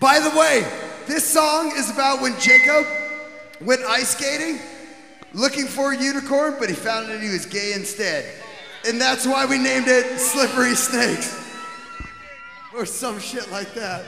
By the way, this song is about when Jacob went ice skating looking for a unicorn, but he found that he was gay instead. And that's why we named it Slippery Snakes. Or some shit like that.